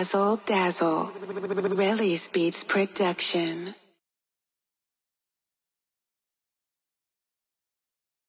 Razzle Dazzle. Release Beats Production.